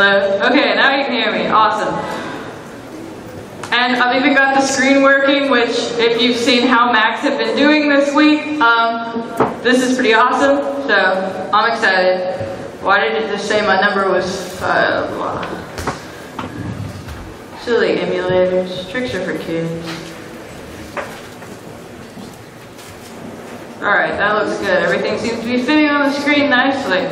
Hello? Okay, now you can hear me. Awesome. And I've even got the screen working, which if you've seen how Macs have been doing this week, um, this is pretty awesome. So I'm excited. Why did it just say my number was five? Silly emulators. Tricks are for kids. Alright, that looks good. Everything seems to be fitting on the screen nicely.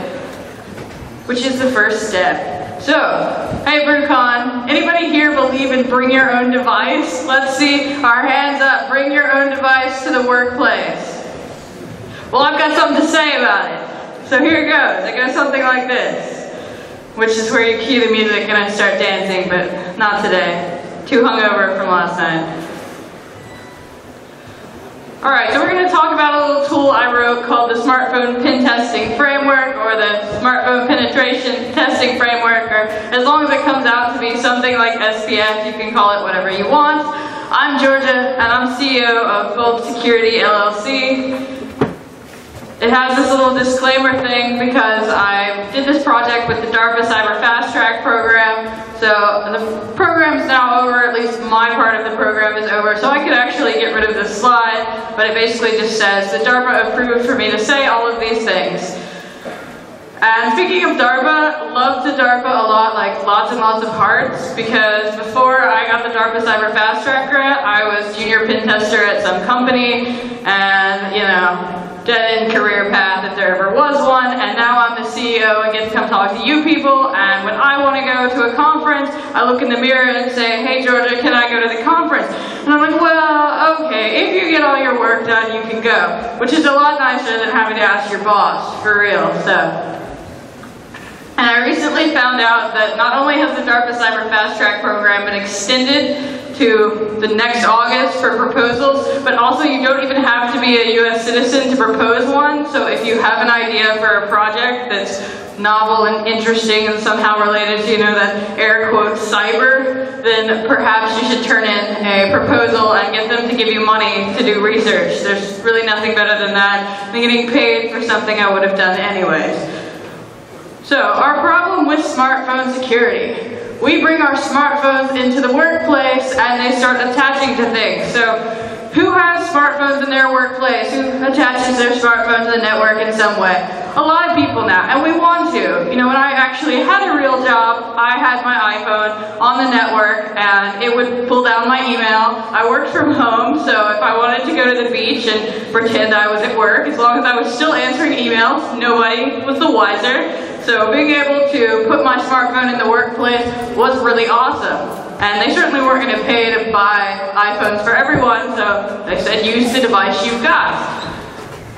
Which is the first step. So, hey BrewCon, anybody here believe in bring your own device? Let's see, our hands up, bring your own device to the workplace. Well, I've got something to say about it. So here it goes. It goes something like this, which is where you cue the music and I start dancing, but not today. Too hungover from last night. Alright, so we're going to talk about a little tool I wrote called the Smartphone Pin Testing Framework or the Smartphone Penetration Testing Framework, or as long as it comes out to be something like SPF, you can call it whatever you want. I'm Georgia, and I'm CEO of Bolt Security LLC. It has this little disclaimer thing because I did this project with the DARPA Cyber Fast Track program. So the program's now over, at least my part of the program is over, so I could actually get rid of this slide, but it basically just says that DARPA approved for me to say all of these things. And speaking of DARPA, love the DARPA a lot, like lots and lots of hearts, because before I got the DARPA Cyber Fast Track grant, I was junior pen tester at some company, and you know, dead-end career path if there ever was one, and now I'm the CEO and get to come talk to you people, and when I want to go to a conference, I look in the mirror and say, hey Georgia, can I go to the conference? And I'm like, well, okay, if you get all your work done, you can go, which is a lot nicer than having to ask your boss, for real, so. And I recently found out that not only has the DARPA Cyber Fast Track program been extended to the next August for proposals, but also you don't even have to be a U.S. citizen to propose one. So if you have an idea for a project that's novel and interesting and somehow related to, you know, that air quote cyber, then perhaps you should turn in a proposal and get them to give you money to do research. There's really nothing better than that than getting paid for something I would have done anyways. So, our problem with smartphone security. We bring our smartphones into the workplace and they start attaching to things. So who has smartphones in their workplace? Who attaches their smartphone to the network in some way? A lot of people now, and we want to. You know, when I actually had a real job, I had my iPhone on the network and it would pull down my email. I worked from home, so if I wanted to go to the beach and pretend I was at work, as long as I was still answering emails, nobody was the wiser. So being able to put my smartphone in the workplace was really awesome. And they certainly weren't going to pay to buy iPhones for everyone, so they said use the device you've got.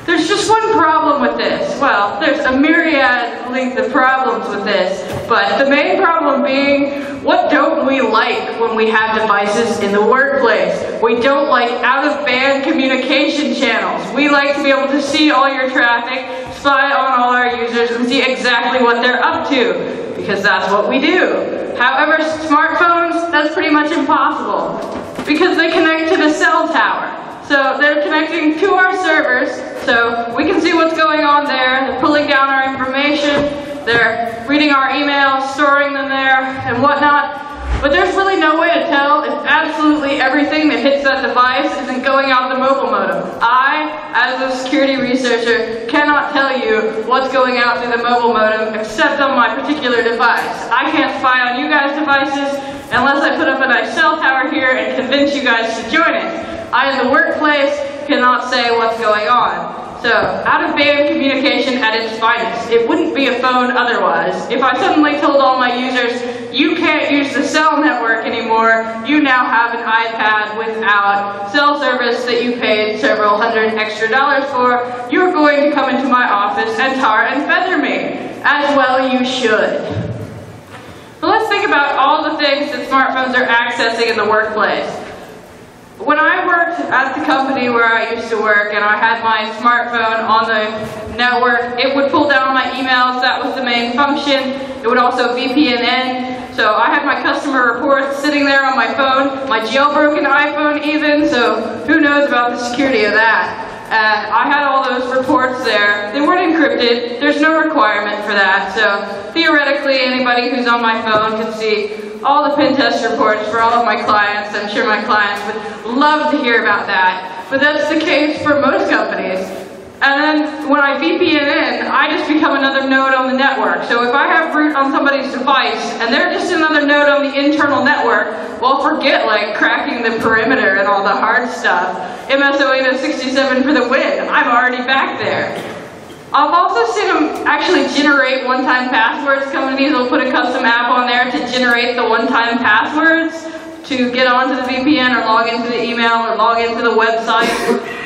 There's just one problem with this. Well, there's a myriad of problems with this, but the main problem being, what don't we like when we have devices in the workplace? We don't like out-of-band communication channels. We like to be able to see all your traffic, spy on all our users, and see exactly what they're up to, because that's what we do. However, smartphones, that's pretty much impossible, because they connect to the cell tower. So they're connecting to our servers, so we can see what's going on there. They're pulling down our information. They're reading our emails, storing them there, and whatnot. But there's really no way to tell if absolutely everything that hits that device isn't going out the mobile modem. I, as a security researcher, cannot tell you what's going out through the mobile modem except on my particular device. I can't spy on you guys' devices unless I put up a nice cell tower here and convince you guys to join it. I, in the workplace, cannot say what's going on. So, out-of-band communication at its finest. It wouldn't be a phone otherwise. If I suddenly told all my users, you can't use the cell network anymore, you now have an iPad without cell service that you paid several hundred extra dollars for, you're going to come into my office and tar and feather me. As well you should. But let's think about all the things that smartphones are accessing in the workplace. When I worked at the company where I used to work and I had my smartphone on the network, it would pull down my emails, that was the main function. It would also VPN in. So I had my customer reports sitting there on my phone, my jailbroken iPhone even, so who knows about the security of that. And I had all those reports there. They weren't encrypted. There's no requirement for that. So theoretically, anybody who's on my phone can see all the pen test reports for all of my clients. I'm sure my clients would love to hear about that. But that's the case for most companies. And then when I VPN in, I just become another node on the network. So if I have root on somebody's device and they're just another node on the internal network, well, forget like cracking the perimeter and all the hard stuff. MSO 8067 for the win. I'm already back there. I've also seen them actually generate one-time passwords. Companies will put a custom app on there to generate the one-time passwords to get onto the VPN or log into the email or log into the website.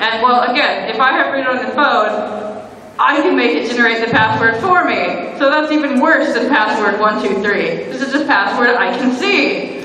And well, again, if I have read on the phone, I can make it generate the password for me. So that's even worse than password 123. This is just password I can see.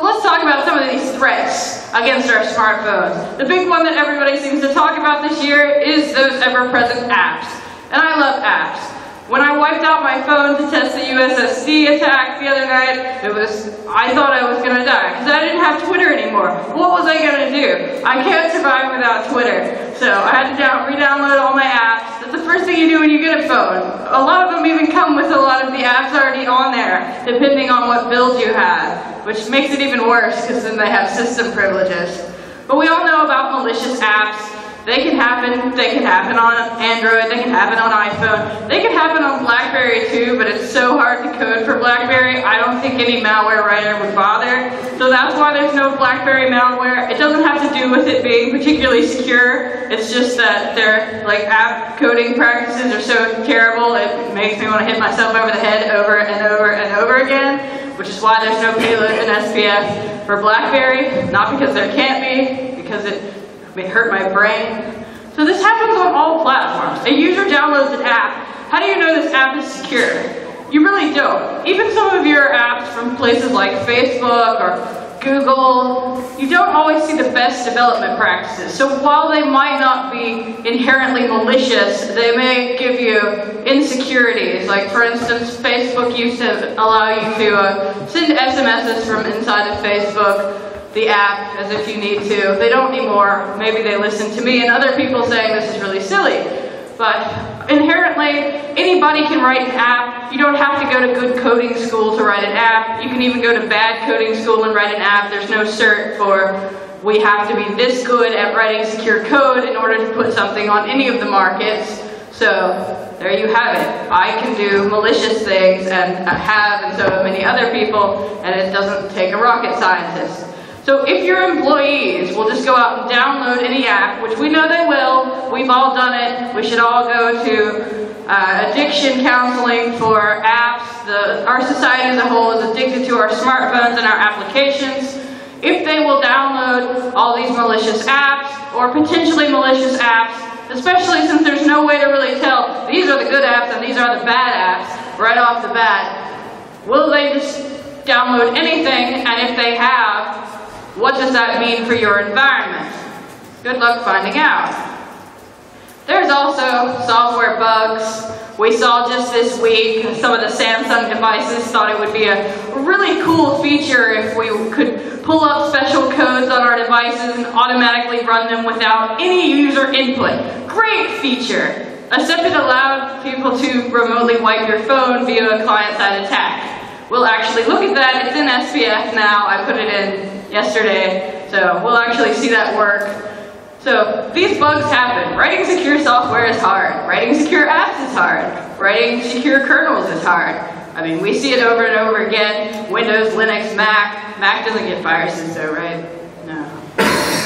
So let's talk about some of these threats against our smartphones. The big one that everybody seems to talk about this year is those ever-present apps. And I love apps. When I wiped out my phone to test the USSD attack the other night, it was, I thought I was gonna die, because I didn't have Twitter anymore. What was I gonna do? I can't survive without Twitter. So I had to down, re-download all my apps. First thing you do when you get a phone. A lot of them even come with a lot of the apps already on there, depending on what build you have, which makes it even worse, because then they have system privileges. But we all know about malicious apps. They can happen, they can happen on Android, they can happen on iPhone, they can happen on BlackBerry too, but it's so hard to code for BlackBerry, I don't think any malware writer would bother. So that's why there's no BlackBerry malware. It doesn't have to do with it being particularly secure, it's just that their like app coding practices are so terrible, it makes me want to hit myself over the head over and over and over again, which is why there's no payload in SPF for BlackBerry, not because there can't be, because it may hurt my brain. So this happens on all platforms. A user downloads an app. How do you know this app is secure? You really don't. Even some of your apps from places like Facebook or Google, you don't always see the best development practices. So while they might not be inherently malicious, they may give you insecurities. Like for instance, Facebook used to allow you to uh, send SMSs from inside of Facebook the app as if you need to. They don't anymore. Maybe they listen to me and other people saying this is really silly. But inherently, anybody can write an app. You don't have to go to good coding school to write an app. You can even go to bad coding school and write an app. There's no cert for we have to be this good at writing secure code in order to put something on any of the markets. So there you have it. I can do malicious things and have and so many other people, and it doesn't take a rocket scientist. So if your employees will just go out and download any app, which we know they will, we've all done it, we should all go to uh, addiction counseling for apps. The, our society as a whole is addicted to our smartphones and our applications. If they will download all these malicious apps or potentially malicious apps, especially since there's no way to really tell these are the good apps and these are the bad apps right off the bat, will they just download anything and if they have, what does that mean for your environment? Good luck finding out. There's also software bugs. We saw just this week some of the Samsung devices thought it would be a really cool feature if we could pull up special codes on our devices and automatically run them without any user input. Great feature, except it allowed people to remotely wipe your phone via a client-side attack. We'll actually look at that. It's in SPF now. I put it in yesterday, so we'll actually see that work. So these bugs happen. Writing secure software is hard. Writing secure apps is hard. Writing secure kernels is hard. I mean, we see it over and over again. Windows, Linux, Mac. Mac doesn't get viruses though, right?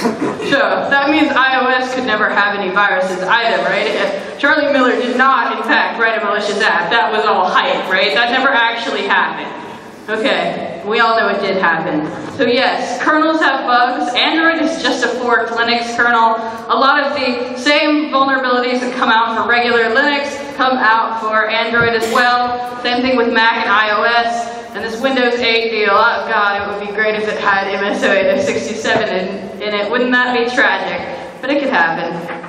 So that means iOS could never have any viruses either, right? Charlie Miller did not, in fact, write a malicious app. That was all hype, right? That never actually happened. Okay, we all know it did happen. So yes, kernels have bugs. Android is just a forked Linux kernel. A lot of the same vulnerabilities that come out for regular Linux come out for Android as well. Same thing with Mac and iOS. And this Windows 8 deal, oh god, it would be great if it had MSO 67 in, in it. Wouldn't that be tragic? But it could happen.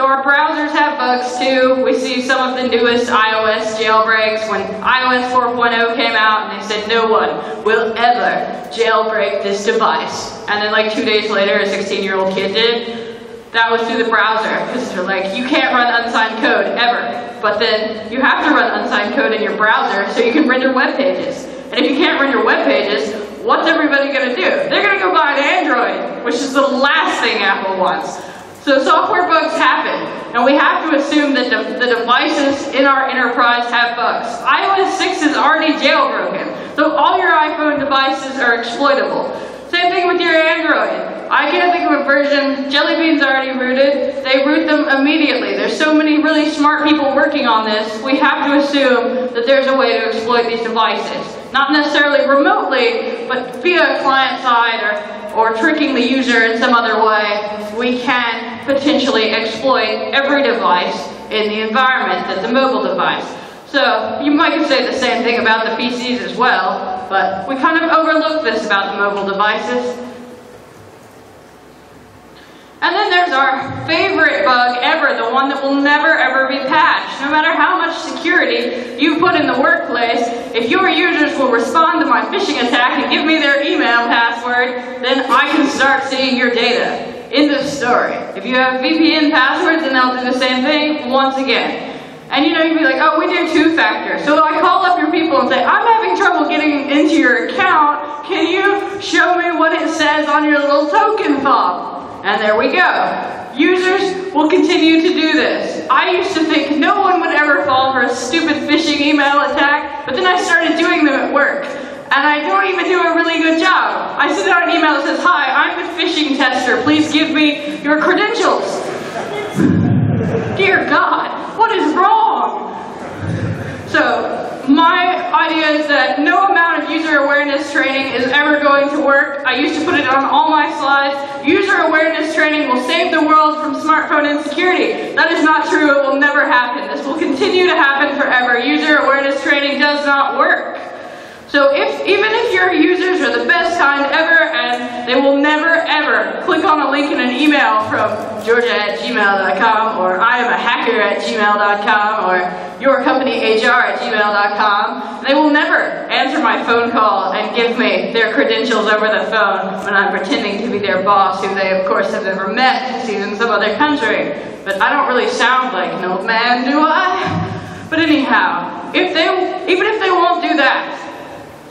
So our browsers have bugs too. We see some of the newest iOS jailbreaks when iOS 4.0 came out and they said no one will ever jailbreak this device. And then like two days later a 16 year old kid did. That was through the browser, because they're like, you can't run unsigned code ever. But then you have to run unsigned code in your browser so you can render web pages. And if you can't render web pages, what's everybody gonna do? They're gonna go buy an Android, which is the last thing Apple wants. So software bugs happen, and we have to assume that the, the devices in our enterprise have bugs. iOS 6 is already jailbroken, so all your iPhone devices are exploitable. Same thing with your Android. I can't think of a version, Jelly Bean's already rooted, they root them immediately. There's so many really smart people working on this, we have to assume that there's a way to exploit these devices. Not necessarily remotely, but via client side or, or tricking the user in some other way, we can potentially exploit every device in the environment that's a mobile device. So you might say the same thing about the PCs as well, but we kind of overlook this about the mobile devices. And then there's our favorite bug ever, the one that will never ever be patched. No matter how much security you put in the workplace, if your users will respond to my phishing attack and give me their email password, then I can start seeing your data. End of story. If you have VPN passwords, then they'll do the same thing once again. And you know, you'd be like, oh, we do two factor. So I call up your people and say, I'm having trouble getting into your account. Can you show me what it says on your little token fob? And there we go. Users will continue to do this. I used to think no one would ever fall for a stupid phishing email attack, but then I started doing them at work. And I don't even do a really good job. I send out an email that says, Hi, I'm the phishing tester. Please give me your credentials. Dear God, what is wrong? So, my idea is that no amount of user awareness training is ever going to work. I used to put it on all my slides. User awareness training will save the world from smartphone insecurity. That is not true. It will never happen. This will continue to happen forever. User awareness training does not work. So if even if your users are the best kind ever and they will never ever click on a link in an email from georgia at gmail.com or I am a hacker at gmail.com or your company HR at gmail.com, they will never answer my phone call and give me their credentials over the phone when I'm pretending to be their boss who they of course have never met because he's in some other country. But I don't really sound like an old man, do I? But anyhow, if they, even if they won't do that,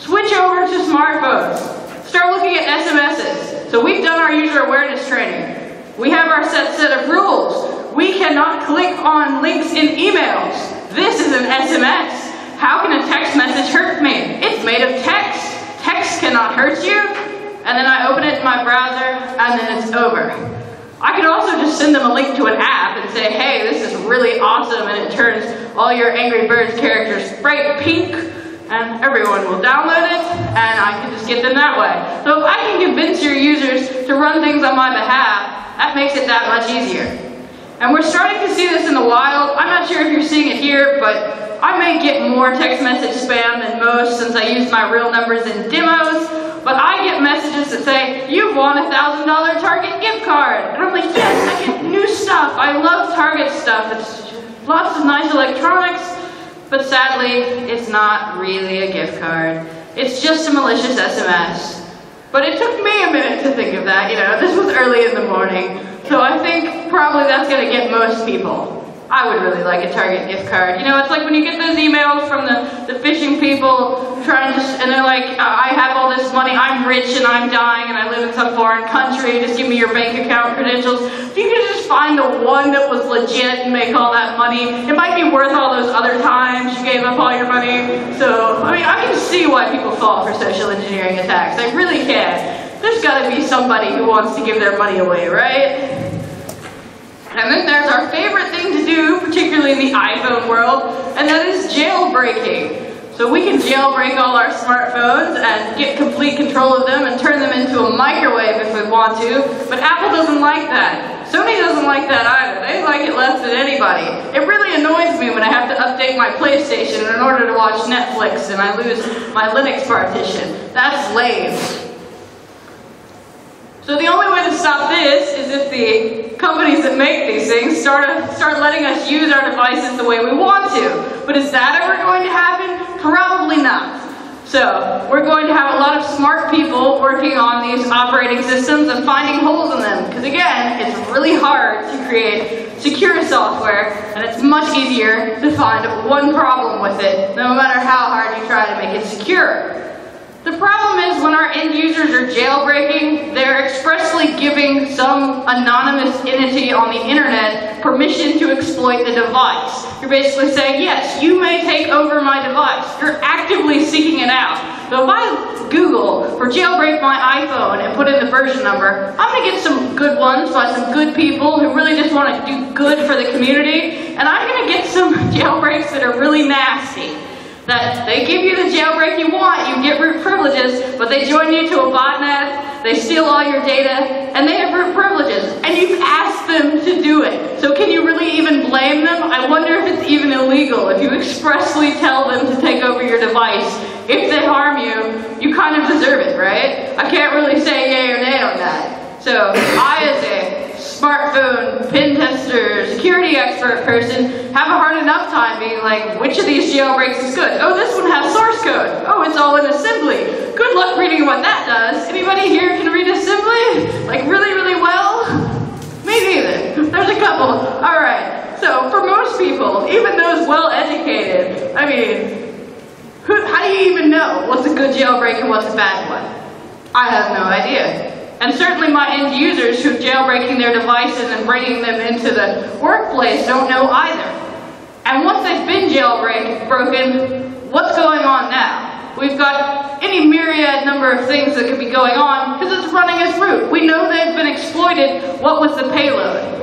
Switch over to smartphones. Start looking at SMSs. So we've done our user awareness training. We have our set set of rules. We cannot click on links in emails. This is an SMS. How can a text message hurt me? It's made of text. Text cannot hurt you. And then I open it in my browser, and then it's over. I could also just send them a link to an app and say, hey, this is really awesome, and it turns all your Angry Birds characters bright pink and everyone will download it, and I can just get them that way. So if I can convince your users to run things on my behalf, that makes it that much easier. And we're starting to see this in the wild. I'm not sure if you're seeing it here, but I may get more text message spam than most since I use my real numbers in demos, but I get messages that say, you've won a $1,000 Target gift card. And I'm like, yes, I get new stuff. I love Target stuff. It's lots of nice electronics, but sadly, it's not really a gift card. It's just a malicious SMS. But it took me a minute to think of that, you know, this was early in the morning. So I think probably that's gonna get most people. I would really like a Target gift card. You know, it's like when you get those emails from the, the phishing people trying to, and they're like, I have all this money, I'm rich and I'm dying and I live in some foreign country, just give me your bank account credentials. You could just find the one that was legit and make all that money, it might be worth all those other times you gave up all your money. So, I mean, I can see why people fall for social engineering attacks. I really can. There's gotta be somebody who wants to give their money away, right? And then there's our favorite thing to do, particularly in the iPhone world, and that is jailbreaking. So we can jailbreak all our smartphones and get complete control of them and turn them into a microwave if we want to, but Apple doesn't like that. Sony doesn't like that either. They like it less than anybody. It really annoys me when I have to update my PlayStation in order to watch Netflix and I lose my Linux partition. That's lame. So the only way to stop this is if the companies that make these things start, uh, start letting us use our devices the way we want to. But is that ever going to happen? Probably not. So we're going to have a lot of smart people working on these operating systems and finding holes in them. Because again, it's really hard to create secure software and it's much easier to find one problem with it, no matter how hard you try to make it secure. The problem is when our end users are jailbreaking, they're expressly giving some anonymous entity on the internet permission to exploit the device. You're basically saying, yes, you may take over my device. You're actively seeking it out. So if I Google for jailbreak my iPhone and put in the version number, I'm to get some good ones by some good people who really just want to do good for the community, and I'm going to get some jailbreaks that are really nasty that they give you the jailbreak you want, you get root privileges, but they join you to a botnet, they steal all your data, and they have root privileges, and you've asked them to do it. So can you really even blame them? I wonder if it's even illegal. If you expressly tell them to take over your device, if they harm you, you kind of deserve it, right? I can't really say yay or nay on that. So I, as a smartphone, pin tester, security expert person have a hard enough time being like, which of these jailbreaks is good? Oh, this one has source code. Oh, it's all in assembly. Good luck reading what that does. Anybody here can read assembly? Like really, really well? Me neither. There's a couple. All right. So for most people, even those well-educated, I mean, who, how do you even know what's a good jailbreak and what's a bad one? I have no idea. And certainly my end users who jailbreaking their devices and bringing them into the workplace don't know either. And once they've been jailbroken, what's going on now? We've got any myriad number of things that could be going on because it's running as root. We know they've been exploited. What was the payload?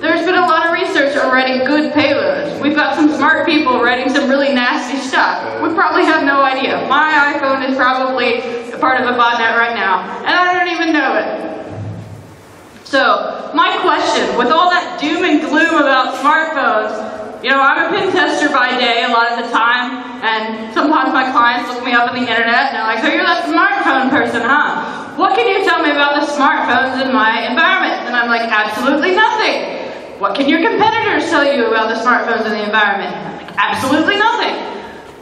There's been a lot of research on writing good payloads. We've got some smart people writing some really nasty stuff. We probably have no idea. My iPhone is probably a part of a botnet right now, and I don't even know it. So, my question, with all that doom and gloom about smartphones, you know, I'm a pen tester by day a lot of the time, and sometimes my clients look me up on the internet and they're like, so you're that smartphone person, huh? What can you tell me about the smartphones in my environment? And I'm like, absolutely nothing. What can your competitors tell you about the smartphones in the environment? Like, absolutely nothing.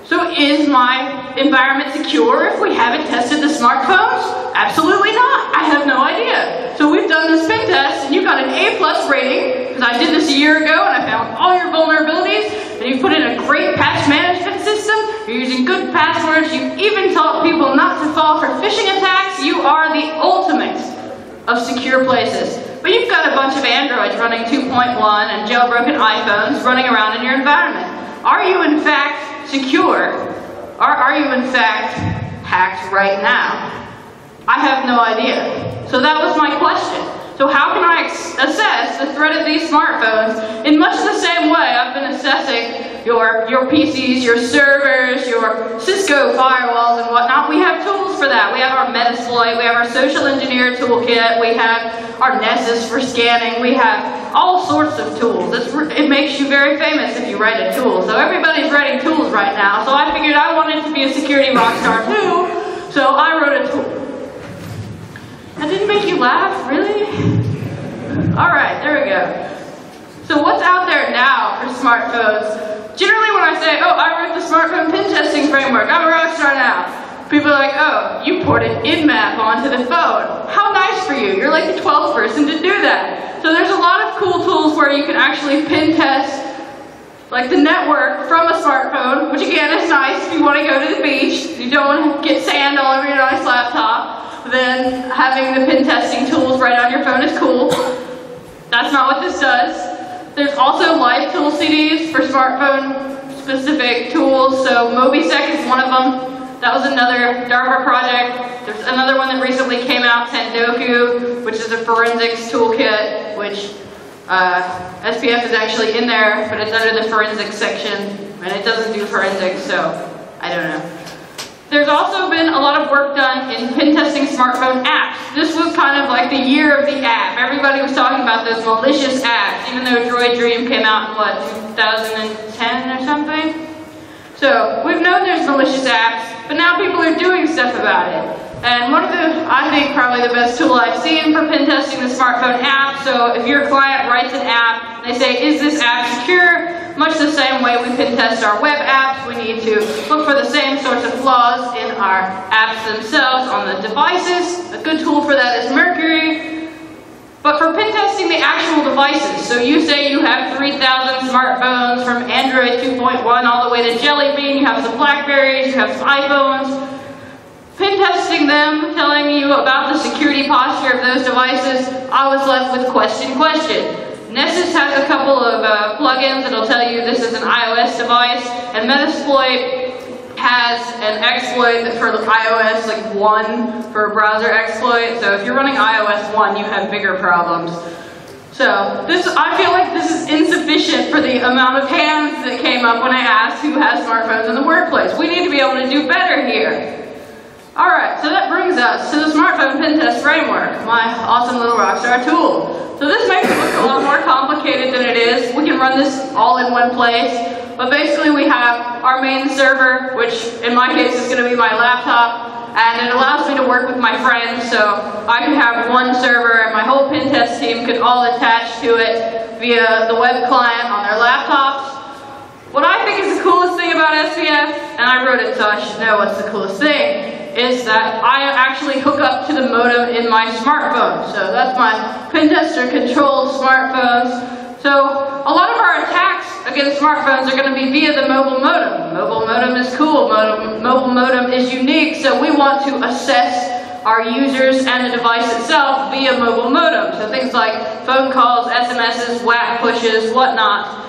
So is my environment secure if we haven't tested the smartphones? Absolutely not. I have no idea. So we've done this spin test and you got an A plus rating because I did this a year ago and I found all your vulnerabilities and you put in a great patch management system. You're using good passwords. You've even taught people not to fall for phishing attacks. You are the ultimate of secure places. But you've got a bunch of Androids running 2.1 and jailbroken iPhones running around in your environment. Are you in fact secure? Or are you in fact hacked right now? I have no idea. So that was my question. So how can I assess the threat of these smartphones in much the same way I've been assessing your, your PCs, your servers, your Cisco firewalls and whatnot? We have tools for that. We have our Metasploit, we have our social engineer toolkit, we have our Nessus for scanning, we have all sorts of tools. It's, it makes you very famous if you write a tool. So everybody's writing tools right now. So I figured I wanted to be a security rock star too, so I wrote a tool. That didn't make you laugh, really? All right, there we go. So what's out there now for smartphones? Generally when I say, oh, I wrote the smartphone pin testing framework, I'm a rock star now. People are like, oh, you ported Nmap onto the phone. How nice for you. You're like the 12th person to do that. So there's a lot of cool tools where you can actually pin test like the network from a smartphone, which again is nice if you want to go to the beach. You don't want to get sand all over your nice laptop then having the pin testing tools right on your phone is cool. That's not what this does. There's also live tool CDs for smartphone specific tools. So MobiSec is one of them. That was another DARPA project. There's another one that recently came out, Tendoku, which is a forensics toolkit, which uh, SPF is actually in there, but it's under the forensics section, and it doesn't do forensics, so I don't know. There's also been a lot of work done in pen testing smartphone apps. This was kind of like the year of the app. Everybody was talking about those malicious apps, even though Droid Dream came out in, what, 2010 or something? So, we've known there's malicious apps, but now people are doing stuff about it. And one of the, I think probably the best tool I've seen for pen testing the smartphone app. So if your client writes an app, they say, is this app secure? Much the same way we pen test our web apps, we need to look for the same sorts of flaws in our apps themselves on the devices. A good tool for that is Mercury. But for pen testing the actual devices, so you say you have 3,000 smartphones from Android 2.1 all the way to Jelly Bean, you have some Blackberries, you have some iPhones, pen testing them, telling you about the security posture of those devices, I was left with question, question. Nessus has a couple of uh, plugins that'll tell you this is an iOS device, and Metasploit has an exploit for iOS, like 1 for a browser exploit. So if you're running iOS 1, you have bigger problems. So this, I feel like this is insufficient for the amount of hands that came up when I asked who has smartphones in the workplace. We need to be able to do better here. Alright, so that brings us to the Smartphone Pen Test Framework, my awesome little Rockstar tool. So this makes it look a lot more complicated than it is. We can run this all in one place. But basically we have our main server, which in my case is going to be my laptop, and it allows me to work with my friends, so I can have one server and my whole pen test team could all attach to it via the web client on their laptops. What I think is the coolest thing about SPF, and I wrote it so I should know what's the coolest thing, is that I actually hook up to the modem in my smartphone. So that's my Pentester controlled smartphones. So a lot of our attacks against smartphones are going to be via the mobile modem. Mobile modem is cool. Modem, mobile modem is unique. So we want to assess our users and the device itself via mobile modem. So things like phone calls, SMSs, WAP pushes, whatnot.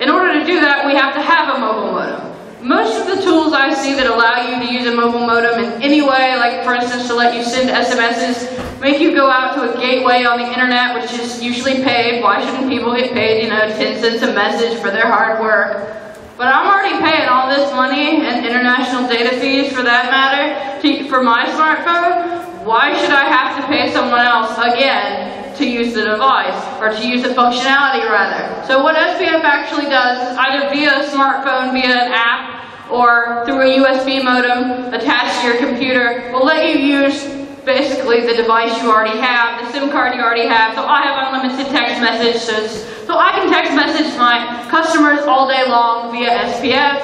In order to do that, we have to have a mobile modem. Most of the tools I see that allow you to use a mobile modem in any way, like for instance to let you send SMSs, make you go out to a gateway on the internet, which is usually paid. Why shouldn't people get paid, you know, 10 cents a message for their hard work? But I'm already paying all this money and international data fees for that matter to, for my smartphone. Why should I have to pay someone else again to use the device, or to use the functionality rather. So what SPF actually does is either via a smartphone, via an app, or through a USB modem attached to your computer will let you use basically the device you already have, the SIM card you already have. So I have unlimited text messages. So I can text message my customers all day long via SPF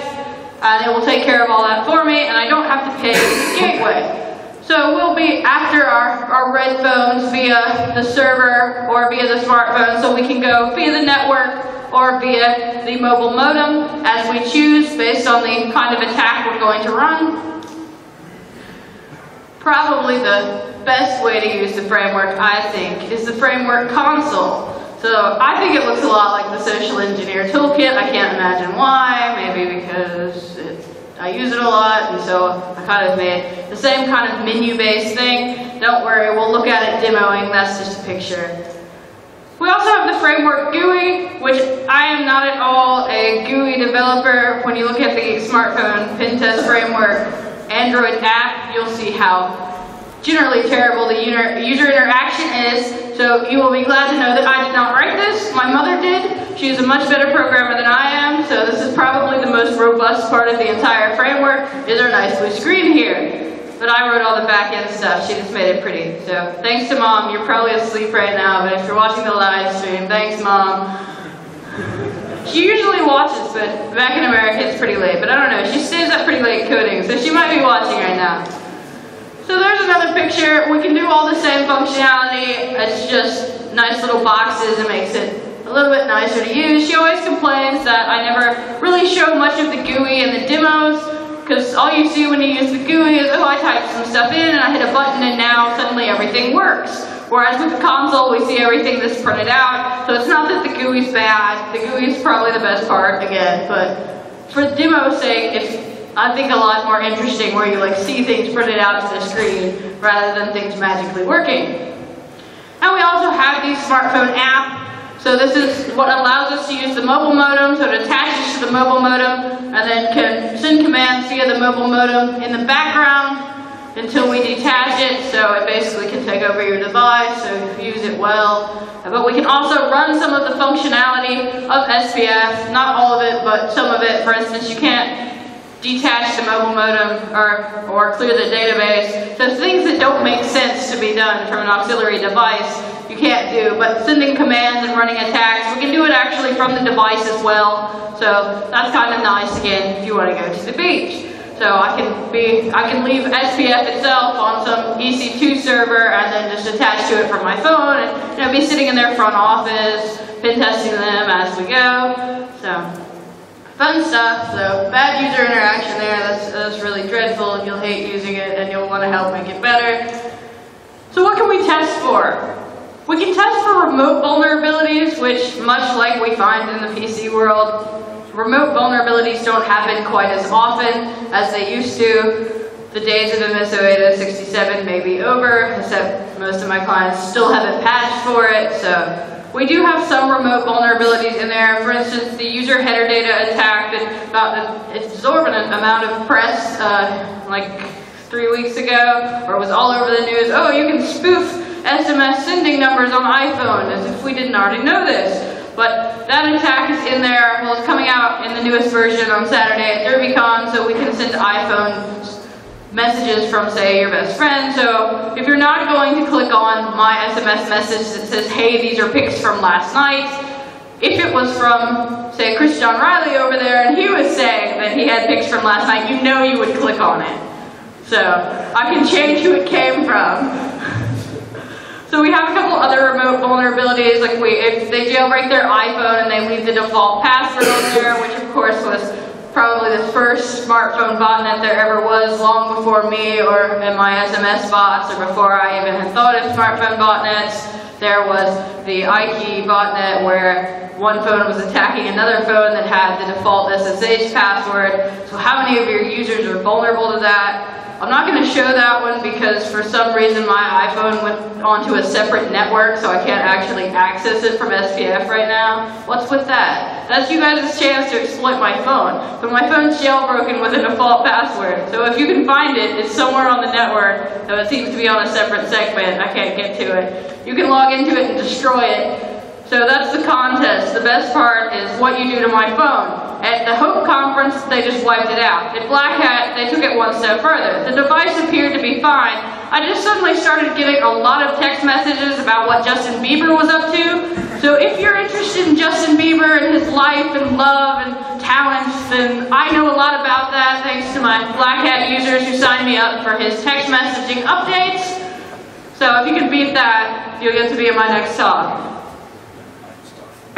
and it will take care of all that for me and I don't have to pay gateway. So we'll be after our, our red phones via the server or via the smartphone so we can go via the network or via the mobile modem as we choose based on the kind of attack we're going to run. Probably the best way to use the framework, I think, is the framework console. So I think it looks a lot like the social engineer toolkit. I can't imagine why, maybe because it, I use it a lot, and so I kind of made the same kind of menu-based thing. Don't worry, we'll look at it demoing, that's just a picture. We also have the framework GUI, which I am not at all a GUI developer. When you look at the smartphone pen test framework Android app, you'll see how generally terrible the user interaction is. So you will be glad to know that I did not write this. My mother did. She is a much better programmer than I am, so this is probably the most robust part of the entire framework, is our nice blue screen here. But I wrote all the back end stuff. She just made it pretty. So thanks to mom. You're probably asleep right now, but if you're watching the live stream, thanks mom. She usually watches, but back in America it's pretty late. But I don't know. She stays up pretty late coding, so she might be watching right now. So there's another picture. We can do all the same functionality. It's just nice little boxes. It makes it a little bit nicer to use. She always complains that I never really show much of the GUI and the demos because all you see when you use the GUI is, oh, I typed some stuff in and I hit a button and now suddenly everything works. Whereas with the console, we see everything that's printed out. So it's not that the GUI's bad. The GUI is probably the best part, again, but for the demo's sake, it's I think a lot more interesting where you like see things printed out to the screen rather than things magically working. And we also have the smartphone app so this is what allows us to use the mobile modem, so it attaches to the mobile modem and then can send commands via the mobile modem in the background until we detach it, so it basically can take over your device, so use it well. But we can also run some of the functionality of SPF, not all of it, but some of it. For instance, you can't detach the mobile modem or, or clear the database. So things that don't make sense to be done from an auxiliary device, you can't do. But sending commands and running attacks, we can do it actually from the device as well. So that's kind of nice again if you want to go to the beach. So I can be, I can leave SPF itself on some EC2 server and then just attach to it from my phone and you know, be sitting in their front office, pen testing them as we go. So fun stuff. So bad user interaction there. That's, that's really dreadful. You'll hate using it and you'll want to help make it better. So what can we test for? We can test for remote vulnerabilities, which much like we find in the PC world, remote vulnerabilities don't happen quite as often as they used to. The days of MSO 8067 may be over, except most of my clients still haven't patched for it, so we do have some remote vulnerabilities in there. For instance, the user header data attack that got an exorbitant amount of press uh, like three weeks ago, or was all over the news. Oh, you can spoof SMS sending numbers on iPhone, as if we didn't already know this. But that attack is in there. Well, it's coming out in the newest version on Saturday at DerbyCon, so we can send iPhone messages from, say, your best friend. So if you're not going to click on my SMS message that says, hey, these are pics from last night, if it was from, say, Chris John Riley over there and he was saying that he had pics from last night, you know you would click on it. So I can change who it came from. So we have a couple other remote vulnerabilities, like we, if they jailbreak their iPhone and they leave the default password on there, which of course was probably the first smartphone botnet there ever was, long before me or in my SMS bots, or before I even had thought of smartphone botnets. There was the iKey botnet where one phone was attacking another phone that had the default SSH password. So how many of your users are vulnerable to that? I'm not going to show that one because for some reason my iPhone went onto a separate network so I can't actually access it from SPF right now. What's with that? That's you guys' chance to exploit my phone. But my phone's jailbroken with a default password. So if you can find it, it's somewhere on the network, though it seems to be on a separate segment. I can't get to it. You can log into it and destroy it. So that's the contest. The best part is what you do to my phone. At the Hope Conference, they just wiped it out. At Black Hat, they took it one step further. The device appeared to be fine. I just suddenly started getting a lot of text messages about what Justin Bieber was up to. So if you're interested in Justin Bieber and his life and love and talents, then I know a lot about that thanks to my Black Hat users who signed me up for his text messaging updates. So if you can beat that, you'll get to be in my next talk.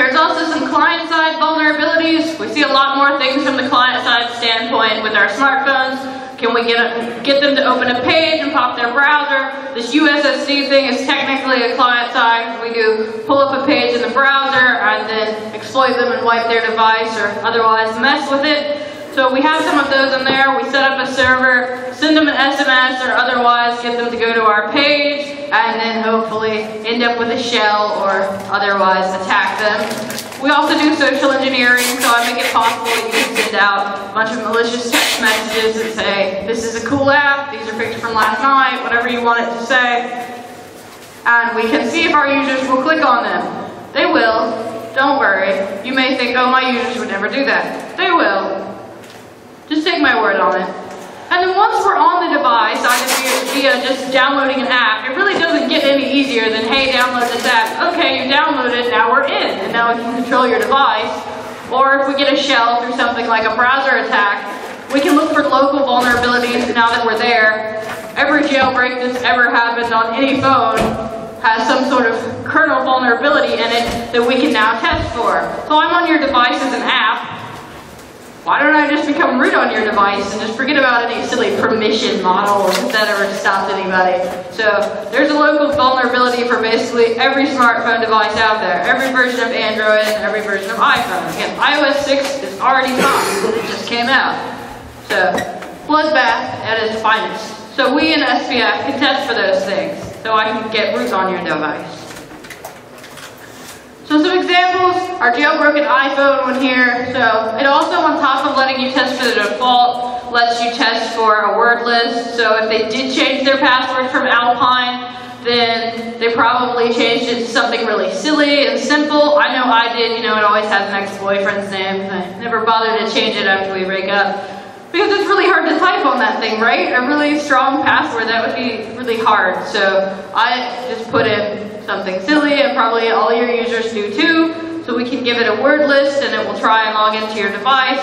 There's also some client-side vulnerabilities. We see a lot more things from the client-side standpoint with our smartphones. Can we get, a, get them to open a page and pop their browser? This USSD thing is technically a client-side. We do pull up a page in the browser and then exploit them and wipe their device or otherwise mess with it. So we have some of those in there. We set up a server, send them an SMS or otherwise get them to go to our page, and then hopefully end up with a shell or otherwise attack them. We also do social engineering, so I make it possible that you can send out a bunch of malicious text messages that say, this is a cool app, these are pictures from last night, whatever you want it to say. And we can see if our users will click on them. They will. Don't worry. You may think, oh, my users would never do that. They will. Just take my word on it. And then once we're on the device, either via, via just downloading an app, it really doesn't get any easier than, hey, download this app. Okay, you downloaded, it. now we're in, and now we can control your device. Or if we get a shell through something like a browser attack, we can look for local vulnerabilities now that we're there. Every jailbreak that's ever happened on any phone has some sort of kernel vulnerability in it that we can now test for. So I'm on your device as an app, why don't I just become root on your device and just forget about any silly permission model if that ever stopped anybody. So there's a local vulnerability for basically every smartphone device out there, every version of Android and every version of iPhone. Again, iOS 6 is already fine, it just came out. So bloodbath at its finest. So we in SPF can test for those things, so I can get root on your device. So some examples, our jailbroken iPhone one here. So it also, on top of letting you test for the default, lets you test for a word list. So if they did change their password from Alpine, then they probably changed it to something really silly and simple. I know I did, you know, it always has an ex-boyfriend's name. I never bothered to change it after we break up. Because it's really hard to type on that thing, right? A really strong password, that would be really hard. So I just put in something silly, and probably all your users do too. So we can give it a word list, and it will try and log into your device.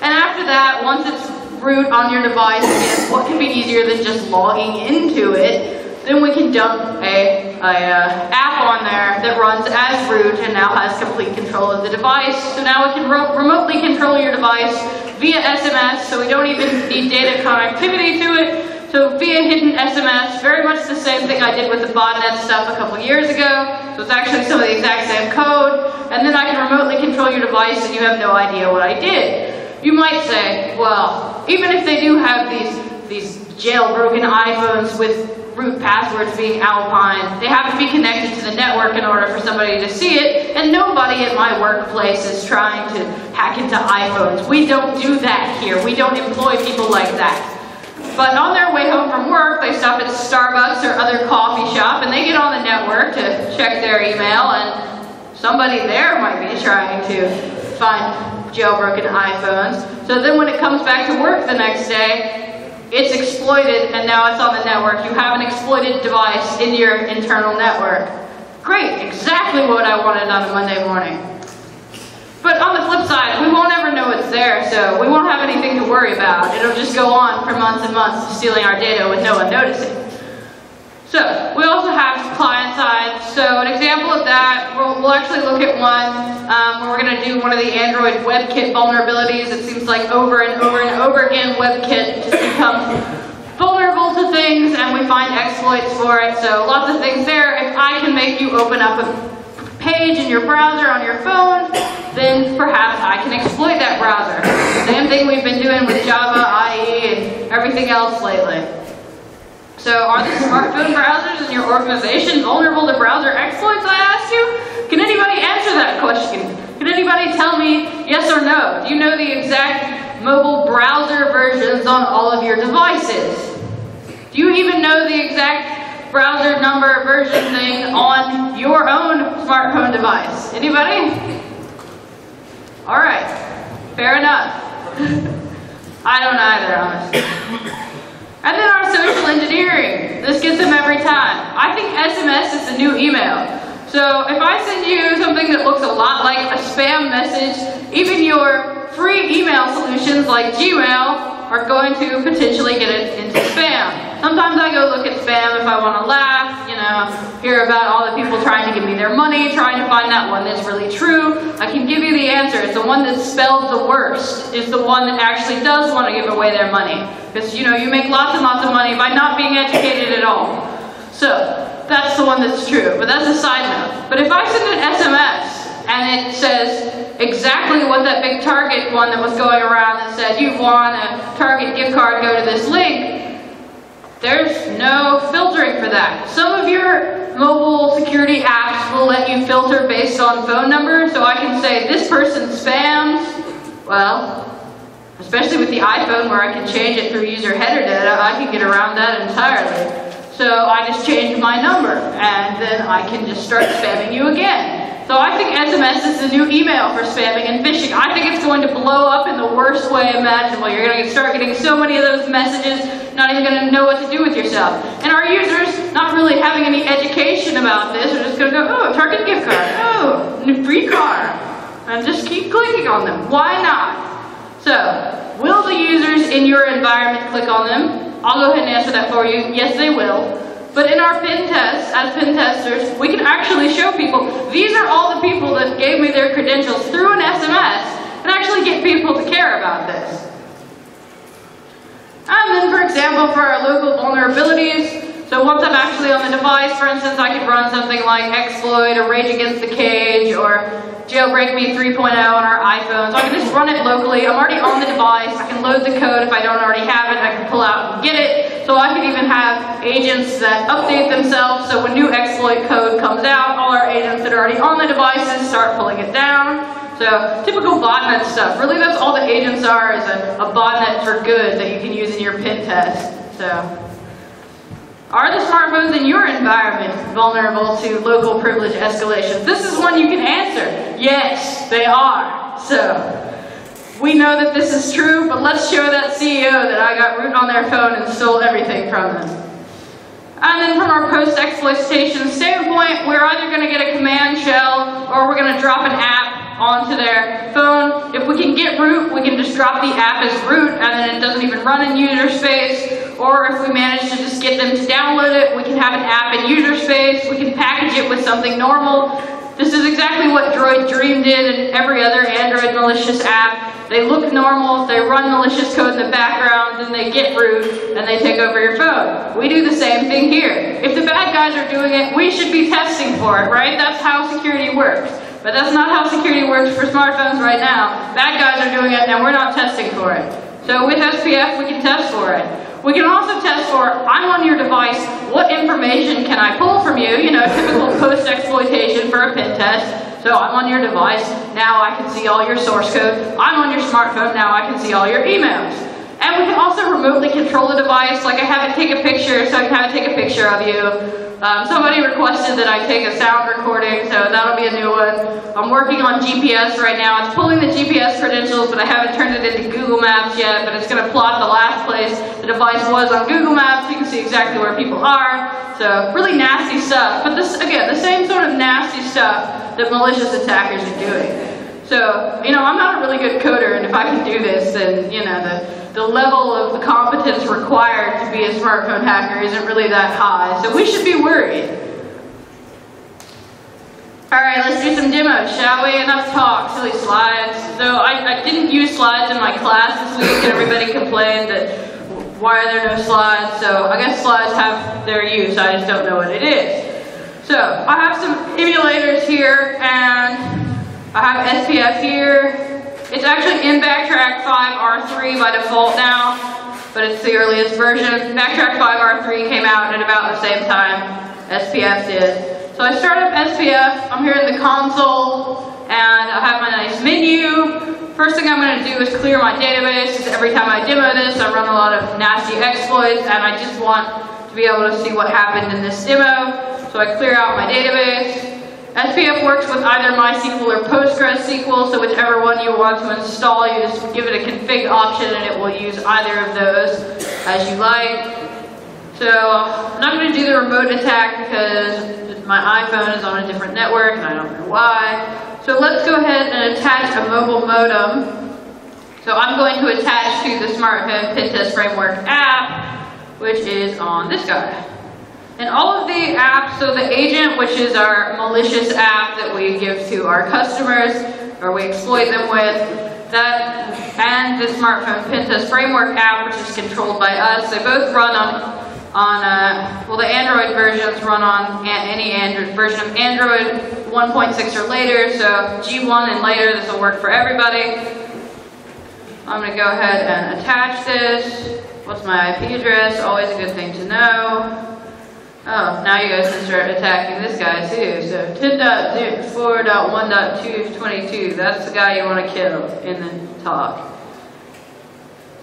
And after that, once it's root on your device, again, what can be easier than just logging into it? Then we can dump a, a uh, app on there that runs as root and now has complete control of the device. So now we can remotely control your device via SMS, so we don't even need data connectivity to it. So via hidden SMS, very much the same thing I did with the botnet stuff a couple years ago. So it's actually some of the exact same code. And then I can remotely control your device and you have no idea what I did. You might say, well, even if they do have these, these jailbroken iPhones with root passwords being Alpine. They have to be connected to the network in order for somebody to see it, and nobody at my workplace is trying to hack into iPhones. We don't do that here. We don't employ people like that. But on their way home from work, they stop at Starbucks or other coffee shop, and they get on the network to check their email, and somebody there might be trying to find jailbroken iPhones. So then when it comes back to work the next day, it's exploited and now it's on the network. You have an exploited device in your internal network. Great, exactly what I wanted on a Monday morning. But on the flip side, we won't ever know it's there, so we won't have anything to worry about. It'll just go on for months and months stealing our data with no one noticing. So we also have client side. So an example of that, we'll, we'll actually look at one um, where we're going to do one of the Android WebKit vulnerabilities. It seems like over and over and over again, WebKit just becomes vulnerable to things, and we find exploits for it. So lots of things there. If I can make you open up a page in your browser on your phone, then perhaps I can exploit that browser. Same thing we've been doing with Java, IE, and everything else lately. So are the smartphone browsers in your organization vulnerable to browser exploits, I asked you? Can anybody answer that question? Can anybody tell me yes or no? Do you know the exact mobile browser versions on all of your devices? Do you even know the exact browser number version thing on your own smartphone device? Anybody? All right, fair enough. I don't either, honestly. And then our social engineering. This gets them every time. I think SMS is the new email. So if I send you something that looks a lot like a spam message, even your free email solutions like Gmail are going to potentially get it into spam. Sometimes I go look at spam if I want to laugh, you know, hear about all the people trying to give me their money, trying to find that one that's really true. I can give you the answer. It's the one that's spelled the worst. It's the one that actually does want to give away their money. Because, you know, you make lots and lots of money by not being educated at all. So, that's the one that's true. But that's a side note. But if I send an SMS and it says exactly what that big Target one that was going around that said, you want a Target gift card, go to this link, there's no filtering for that. Some of your mobile security apps will let you filter based on phone number, so I can say this person spams. Well, especially with the iPhone where I can change it through user header data, I can get around that entirely. So I just change my number, and then I can just start spamming you again. So I think SMS is the new email for spamming and phishing. I think it's going to blow up in the worst way imaginable. You're going to start getting so many of those messages, not even going to know what to do with yourself. And our users, not really having any education about this, are just going to go, oh, Target gift card, oh, free car, and just keep clicking on them. Why not? So, will the users in your environment click on them? I'll go ahead and answer that for you. Yes, they will. But in our pen tests, as pen testers, we can actually show people, these are all the people that gave me their credentials through an SMS, and actually get people to care about this. And then, for example, for our local vulnerabilities, so once I'm actually on the device, for instance, I could run something like exploit or rage against the cage or jailbreak me 3.0 on our iPhones. So I can just run it locally. I'm already on the device. I can load the code if I don't already have it. I can pull out and get it. So I could even have agents that update themselves. So when new exploit code comes out, all our agents that are already on the devices start pulling it down. So typical botnet stuff. Really that's all the agents are is a, a botnet for good that you can use in your pen test. So. Are the smartphones in your environment vulnerable to local privilege escalations? This is one you can answer. Yes, they are. So, We know that this is true, but let's show that CEO that I got root on their phone and stole everything from them. And then from our post-exploitation standpoint, we're either going to get a command shell or we're going to drop an app onto their phone. If we can get root, we can just drop the app as root and then it doesn't even run in user space. Or if we manage to just get them to download it, we can have an app in user space. We can package it with something normal. This is exactly what Droid Dream did and every other Android malicious app. They look normal, they run malicious code in the background, then they get root, and they take over your phone. We do the same thing here. If the bad guys are doing it, we should be testing for it, right? That's how security works. But that's not how security works for smartphones right now. Bad guys are doing it, and we're not testing for it. So with SPF, we can test for it. We can also test for, I'm on your device, what information can I pull from you? You know, typical post-exploitation for a pen test. So I'm on your device, now I can see all your source code. I'm on your smartphone, now I can see all your emails. And we can also remotely control the device, like I have it take a picture, so I can have it take a picture of you. Um, somebody requested that I take a sound recording, so that'll be a new one. I'm working on GPS right now. It's pulling the GPS credentials, but I haven't turned it into Google Maps yet, but it's going to plot the last place the device was on Google Maps, you can see exactly where people are. So really nasty stuff. But this, again, the same sort of nasty stuff that malicious attackers are doing. So, you know, I'm not a really good coder, and if I can do this, then, you know, the, the level of the competence required to be a smartphone hacker isn't really that high, so we should be worried. Alright, let's do some demos, shall we? Enough talk, silly slides. So I, I didn't use slides in my class this week, and everybody complained that why are there no slides? So I guess slides have their use, I just don't know what it is. So I have some emulators here and I have SPF here. It's actually in Backtrack 5R3 by default now, but it's the earliest version. Backtrack 5R3 came out at about the same time SPF did. So I start up SPF, I'm here in the console, and I have my nice menu. First thing I'm going to do is clear my database, every time I demo this, I run a lot of nasty exploits, and I just want to be able to see what happened in this demo. So I clear out my database. SPF works with either MySQL or PostgreSQL, so whichever one you want to install, you just give it a config option and it will use either of those as you like. So I'm not going to do the remote attack because my iPhone is on a different network and I don't know why. So let's go ahead and attach a mobile modem. So I'm going to attach to the Smart Smartphone Pentest Framework app, which is on this guy. And all of the apps, so the agent, which is our malicious app that we give to our customers, or we exploit them with, that, and the smartphone Pentest framework app, which is controlled by us, they both run on, on uh, well, the Android versions run on any Android version of Android 1.6 or later, so G1 and later, this will work for everybody. I'm going to go ahead and attach this. What's my IP address? Always a good thing to know. Oh, now you guys can start attacking this guy too. So 10.4.1.222, that's the guy you want to kill in the talk.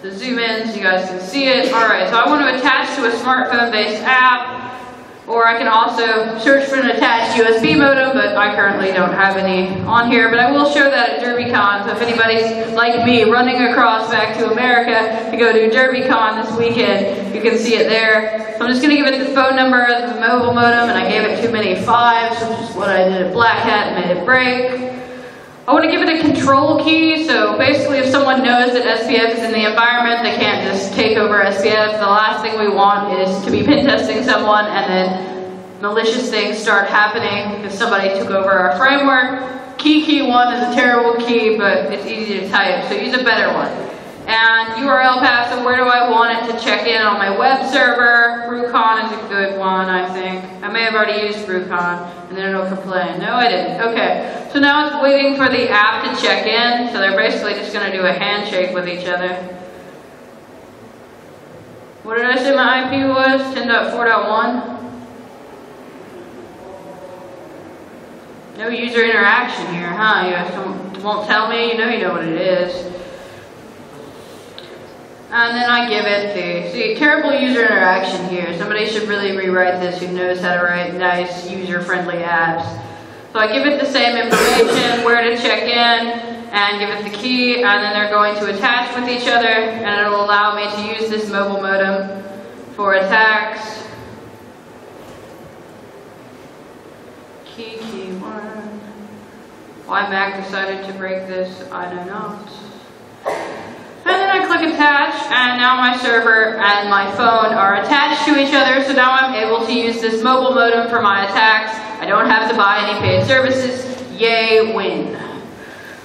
So zoom in so you guys can see it. Alright, so I want to attach to a smartphone based app. Or I can also search for an attached USB modem, but I currently don't have any on here. But I will show that at DerbyCon, so if anybody's like me running across back to America to go to DerbyCon this weekend, you can see it there. So I'm just going to give it the phone number of the mobile modem, and I gave it too many fives, which is what I did at Black Hat and made it break. I want to give it a control key, so basically if someone knows that SPF is in the environment, they can't just take over SPF. The last thing we want is to be pen testing someone and then malicious things start happening because somebody took over our framework. Key key one is a terrible key, but it's easy to type, so use a better one. And URL path, so where do I want it to check in on my web server? Brucon is a good one, I think. I may have already used Brucon, and then it'll complain. No, I didn't. Okay, so now it's waiting for the app to check in, so they're basically just going to do a handshake with each other. What did I say my IP was? 10.4.1? No user interaction here, huh? You guys won't tell me? You know you know what it is. And then I give it to, see, terrible user interaction here. Somebody should really rewrite this who knows how to write nice, user-friendly apps. So I give it the same information, where to check in, and give it the key, and then they're going to attach with each other, and it'll allow me to use this mobile modem for attacks. Key, key one. Why Mac decided to break this, I do not. And then I click attach, and now my server and my phone are attached to each other, so now I'm able to use this mobile modem for my attacks. I don't have to buy any paid services. Yay, win.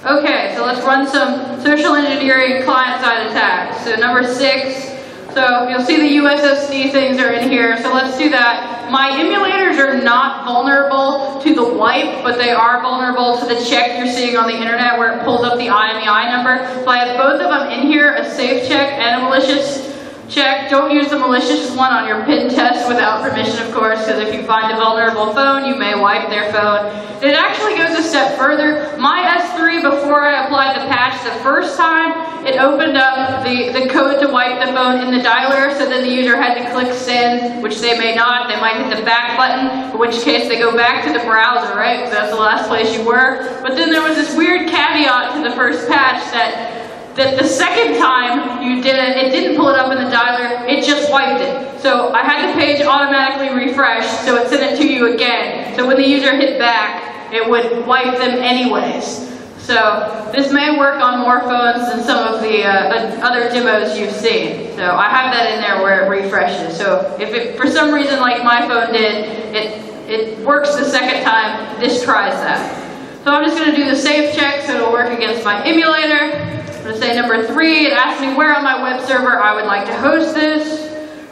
Okay, so let's run some social engineering client-side attacks. So number six, so you'll see the USSD things are in here, so let's do that. My emulators are not vulnerable to the wipe, but they are vulnerable to the check you're seeing on the internet where it pulls up the IMEI number. So I have both of them in here, a safe check and a malicious check. Don't use the malicious one on your pin test without permission, of course, because if you find a vulnerable phone, you may wipe their phone. It actually goes a step further. My S3, before I applied the patch the first time, it opened up the, the code to wipe the phone in the dialer, so then the user had to click send, which they may not. They might hit the back button, in which case they go back to the browser, right? Because that's the last place you were. But then there was this weird caveat to the first patch that that the second time you did it, it didn't pull it up in the dialer, it just wiped it. So I had the page automatically refresh, so it sent it to you again. So when the user hit back, it would wipe them anyways. So this may work on more phones than some of the uh, other demos you've seen. So I have that in there where it refreshes. So if it, for some reason, like my phone did, it, it works the second time, this tries that. So I'm just going to do the safe check so it'll work against my emulator. I'm going to say number three, it asks me where on my web server I would like to host this.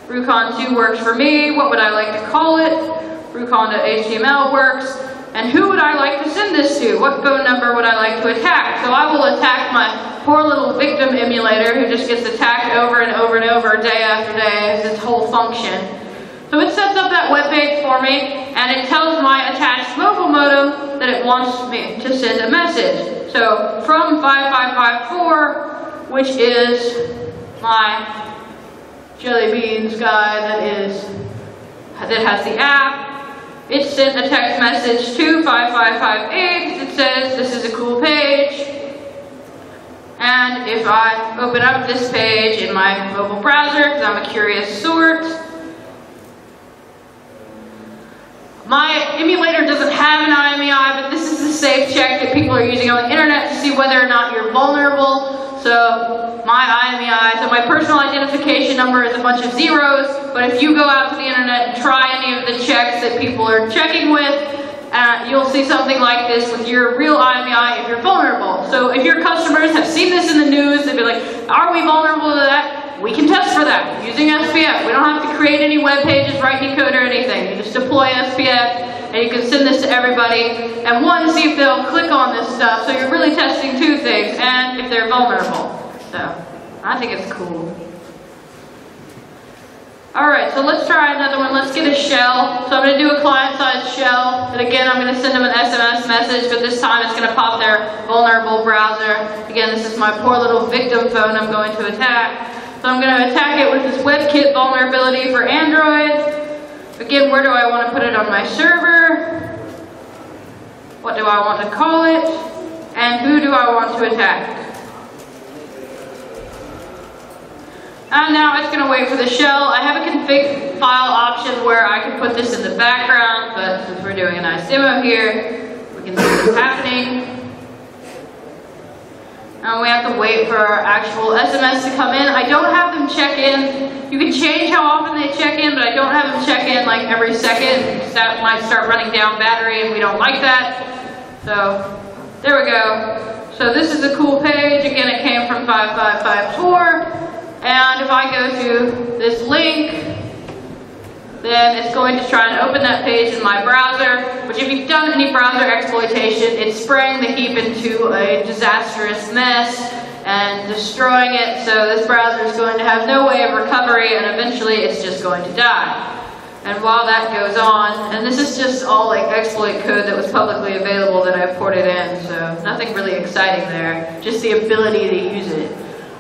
Rucon 2 works for me. What would I like to call it? Rucon.html works. And who would I like to send this to? What phone number would I like to attack? So I will attack my poor little victim emulator who just gets attacked over and over and over day after day its whole function. So it sets up that web page for me, and it tells my attached mobile modem that it wants me to send a message. So from 5554, which is my jelly beans guy that is that has the app, it sent a text message to 5558 that says this is a cool page. And if I open up this page in my mobile browser, because I'm a curious sort, My emulator doesn't have an IMEI, but this is a safe check that people are using on the internet to see whether or not you're vulnerable. So my IMEI, so my personal identification number is a bunch of zeros, but if you go out to the internet and try any of the checks that people are checking with, uh, you'll see something like this with your real IMEI if you're vulnerable. So if your customers have seen this in the news, they'd be like, are we vulnerable to that? We can test for that using SPF. We don't have to create any web pages, write any code or anything. You just deploy SPF and you can send this to everybody and one, see if they'll click on this stuff. So you're really testing two things and if they're vulnerable. So I think it's cool. Alright, so let's try another one. Let's get a shell. So I'm going to do a client-side shell. And again, I'm going to send them an SMS message, but this time it's going to pop their vulnerable browser. Again, this is my poor little victim phone I'm going to attack. So I'm going to attack it with this WebKit vulnerability for Android. Again, where do I want to put it on my server? What do I want to call it? And who do I want to attack? And now it's going to wait for the shell. I have a config file option where I can put this in the background, but since we're doing a nice demo here, we can see what's happening. Um, we have to wait for our actual SMS to come in. I don't have them check in. You can change how often they check in, but I don't have them check in like every second. That might start running down battery and we don't like that. So there we go. So this is a cool page. Again, it came from 5554. And if I go to this link, then it's going to try and open that page in my browser, which if you've done any browser exploitation, it's spraying the heap into a disastrous mess and destroying it, so this browser is going to have no way of recovery, and eventually it's just going to die. And while that goes on, and this is just all like exploit code that was publicly available that I ported in, so nothing really exciting there, just the ability to use it.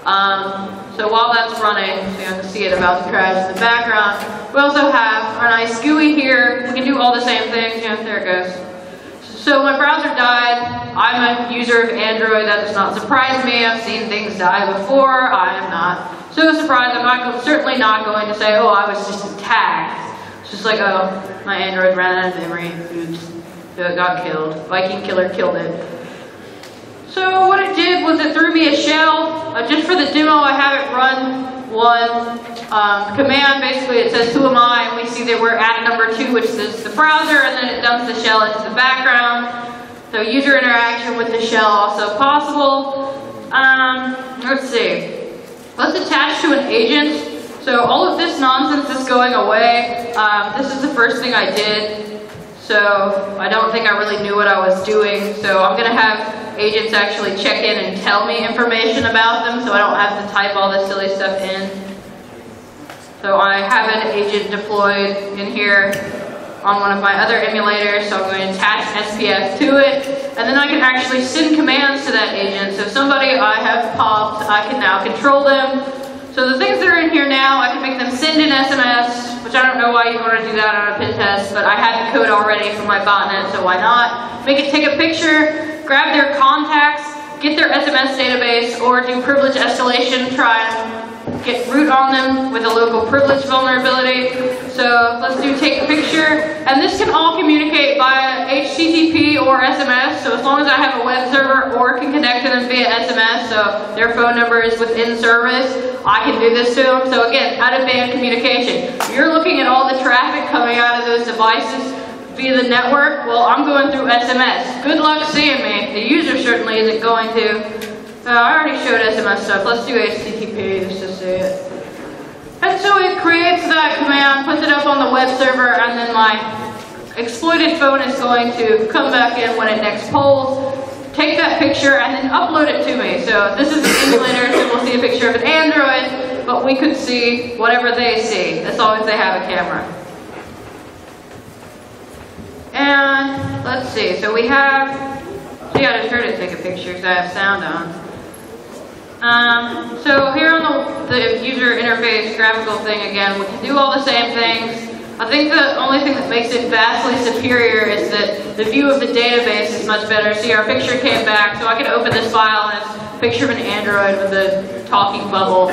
Um, so while that's running, so you can see it about to crash in the background, we also have our nice GUI here. We can do all the same things. Yeah, there it goes. So my browser died. I'm a user of Android. That does not surprise me. I've seen things die before. I am not so surprised. I'm not certainly not going to say, oh, I was just attacked. It's just like, oh, my Android ran out of memory. Oops. It got killed. Viking killer killed it. So what it did was it threw me a shell. Uh, just for the demo, I have it run one um, command. Basically, it says, who am I? And we see that we're at number two, which is the browser, and then it dumps the shell into the background. So user interaction with the shell also possible. Um, let's see. Let's attach to an agent. So all of this nonsense is going away. Um, this is the first thing I did. So I don't think I really knew what I was doing. So I'm going to have agents actually check in and tell me information about them so I don't have to type all this silly stuff in. So I have an agent deployed in here on one of my other emulators, so I'm going to attach SPF to it, and then I can actually send commands to that agent. So if somebody I have popped, I can now control them. So the things that are in here now, I can make them send an SMS, which I don't know why you'd want to do that on a pen test, but I have the code already for my botnet, so why not? Make it take a picture, grab their contacts, get their SMS database, or do privilege escalation, try and get root on them with a local privilege vulnerability. So let's do take a picture. And this can all communicate via HTTP or SMS. So as long as I have a web server or can connect to them via SMS, so their phone number is within service, I can do this to them. So again, out-of-band communication. You're looking at all the traffic coming out of those devices via the network, well, I'm going through SMS. Good luck seeing me. The user certainly isn't going to. Uh, I already showed SMS stuff. Let's do HTTP just to see it. And so it creates that command, puts it up on the web server, and then my exploited phone is going to come back in when it next polls, take that picture, and then upload it to me. So this is an emulator, so we'll see a picture of an Android, but we could see whatever they see, as long as they have a camera. And let's see, so we have, see I just heard it take a picture because I have sound on. Um, so here on the, the user interface graphical thing again, we can do all the same things. I think the only thing that makes it vastly superior is that the view of the database is much better. See, our picture came back, so I can open this file and it's a picture of an Android with a talking bubble.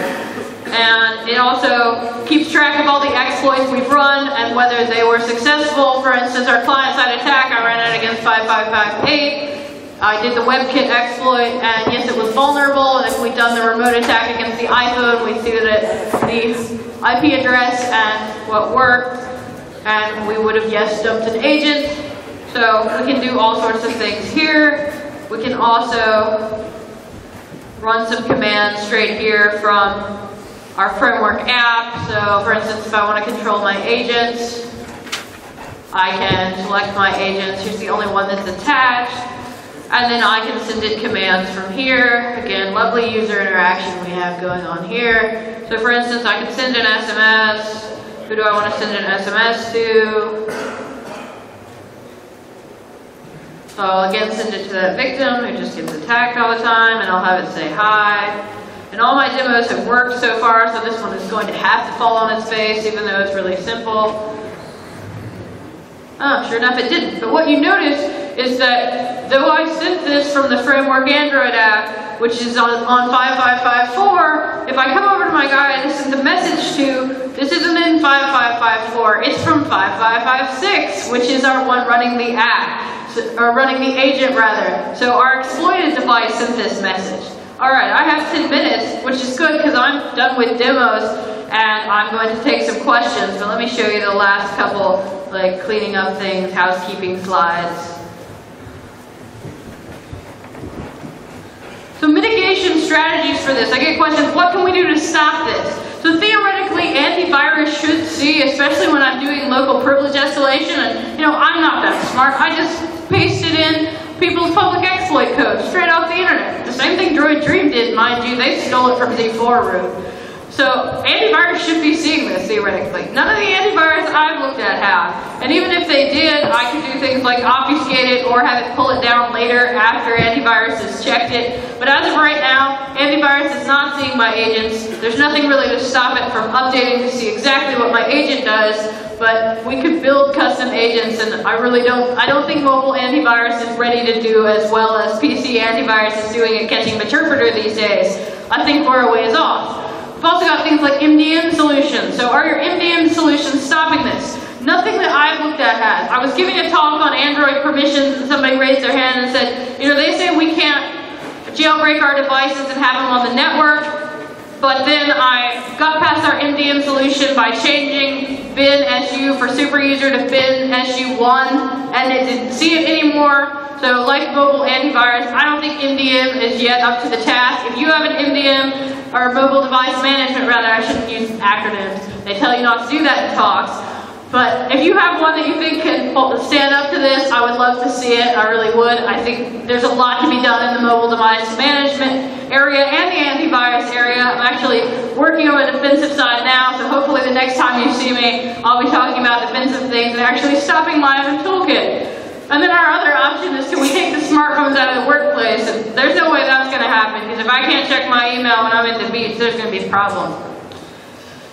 And it also keeps track of all the exploits we've run and whether they were successful. For instance, our client-side attack, I ran it against 5558. I did the WebKit exploit, and yes, it was vulnerable. And if we'd done the remote attack against the iPhone, we'd see that the IP address and what worked, and we would have, yes, dumped an agent. So we can do all sorts of things here. We can also run some commands straight here from our framework app. So for instance, if I want to control my agents, I can select my agents. Here's the only one that's attached. And then I can send it commands from here. Again, lovely user interaction we have going on here. So for instance, I can send an SMS. Who do I want to send an SMS to? So I'll again send it to that victim who just gets attacked all the time, and I'll have it say hi. And all my demos have worked so far, so this one is going to have to fall on its face, even though it's really simple. Oh, sure enough it didn't. But what you notice is that though I sent this from the Framework Android app, which is on, on 5554, if I come over to my guy and is the message to, this isn't in 5554, it's from 5556, which is our one running the app, or running the agent rather. So our exploited device sent this message. All right, I have 10 minutes, which is good because I'm done with demos and I'm going to take some questions, but let me show you the last couple, like cleaning up things, housekeeping slides. So mitigation strategies for this. I get questions, what can we do to stop this? So theoretically, antivirus should see, especially when I'm doing local privilege escalation, and you know, I'm not that smart. I just paste it in people's public exploit code straight off the internet. The same thing Droid Dream did, mind you, they stole it from Z4 root. So antivirus should be seeing this theoretically. None of the antivirus I've looked at have. And even if they did, I could do things like obfuscate it or have it pull it down later after antivirus has checked it. But as of right now, antivirus is not seeing my agents. There's nothing really to stop it from updating to see exactly what my agent does. But we could build custom agents and I really don't, I don't think mobile antivirus is ready to do as well as PC antivirus is doing at catching Meterpreter these days. I think we're a ways off. We've also got things like MDM solutions. So are your MDM solutions stopping this? Nothing that I've looked at has. I was giving a talk on Android permissions and somebody raised their hand and said, you know, they say we can't jailbreak our devices and have them on the network, but then I got past our MDM solution by changing bin SU for super user to bin SU1, and it didn't see it anymore. So like mobile antivirus, I don't think MDM is yet up to the task. If you have an MDM, or mobile device management rather, I shouldn't use acronyms. They tell you not to do that in talks. But if you have one that you think can stand up to this, I would love to see it. I really would. I think there's a lot to be done in the mobile device management area and the antivirus area. I'm actually working on the defensive side now, so hopefully the next time you see me, I'll be talking about defensive things and actually stopping my own toolkit. And then our other option is can we take the smartphones out of the workplace? And there's no way that's going to happen because if I can't check my email when I'm at the beach, there's going to be a problem.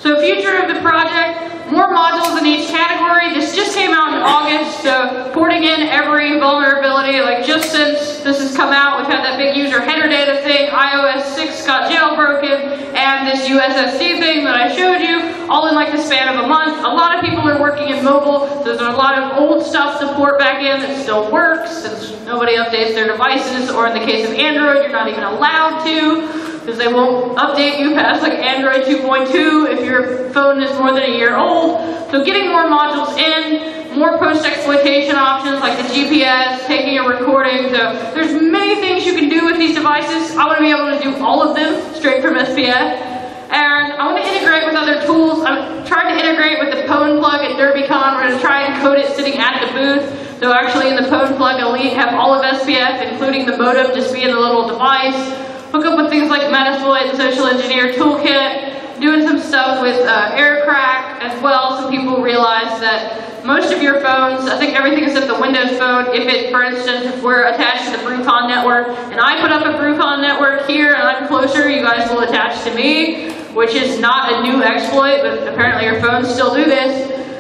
So future of the project, more modules in each category. This just came out in August, so porting in every vulnerability, like just since this has come out, we've had that big user header data thing, iOS 6 got jailbroken, and this USSD thing that I showed you, all in like the span of a month. A lot of people are working in mobile, so there's a lot of old stuff to port back in that still works, since nobody updates their devices, or in the case of Android, you're not even allowed to because they won't update you past like Android 2.2 if your phone is more than a year old. So getting more modules in, more post-exploitation options like the GPS, taking a recording. So there's many things you can do with these devices. I want to be able to do all of them straight from SPF. And I want to integrate with other tools. I'm trying to integrate with the Pwn plug at DerbyCon. We're going to try and code it sitting at the booth. So actually in the Pwn plug Elite have all of SPF, including the modem just being the little device hook up with things like Metasploit and Social Engineer Toolkit, doing some stuff with uh, AirCrack as well so people realize that most of your phones, I think everything except the Windows phone, if it, for instance, if we're attached to the Brucon network, and I put up a Brucon network here and I'm closer, you guys will attach to me, which is not a new exploit, but apparently your phones still do this.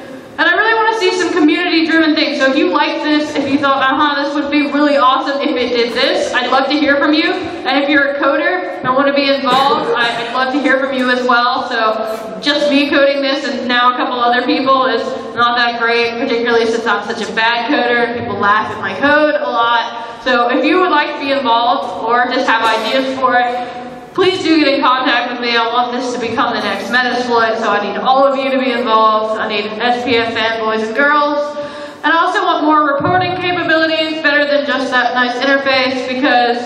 And I really want to see some community-driven things. So if you like this, if you thought, uh-huh, this would be really awesome if it did this, I'd love to hear from you. And if you're a coder and want to be involved, I'd love to hear from you as well. So just me coding this and now a couple other people is not that great, particularly since I'm such a bad coder. People laugh at my code a lot. So if you would like to be involved or just have ideas for it, Please do get in contact with me. I want this to become the next Metasploit, so I need all of you to be involved. I need SPF fanboys and girls. And I also want more reporting capabilities, better than just that nice interface, because